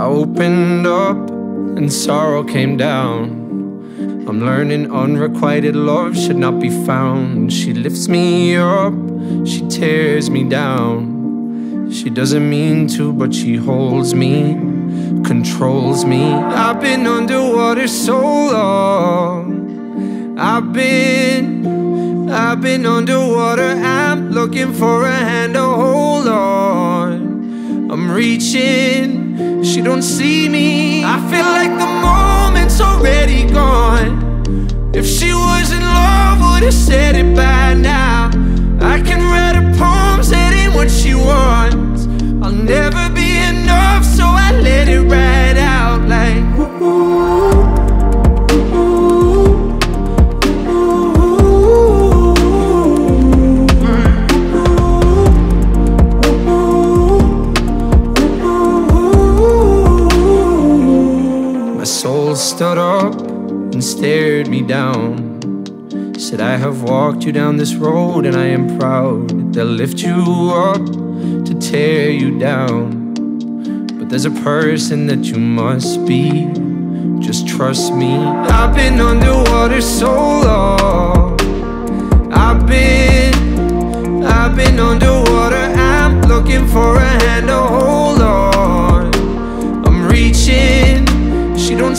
opened up and sorrow came down. I'm learning unrequited love should not be found. She lifts me up, she tears me down. She doesn't mean to, but she holds me, controls me. I've been underwater so long. I've been, I've been underwater. I'm looking for a hand to hold on. I'm reaching, she don't see me. I feel like the moment's already gone. If she was in love, would've said it by stood up and stared me down. Said, I have walked you down this road and I am proud. They'll lift you up to tear you down. But there's a person that you must be. Just trust me. I've been underwater so long. I've been, I've been underwater. I'm looking for a hand to hold on. I'm reaching. She don't